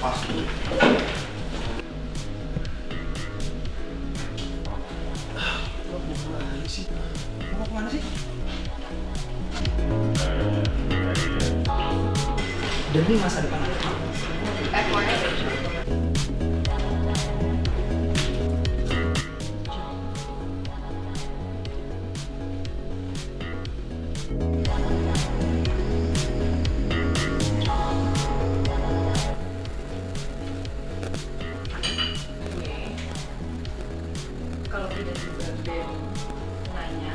possibly. Mau ke mana? Demi masa depan kalau tidak juga nanya